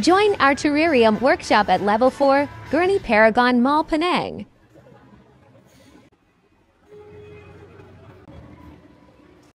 Join our terrarium workshop at Level 4, Gurney Paragon Mall, Penang.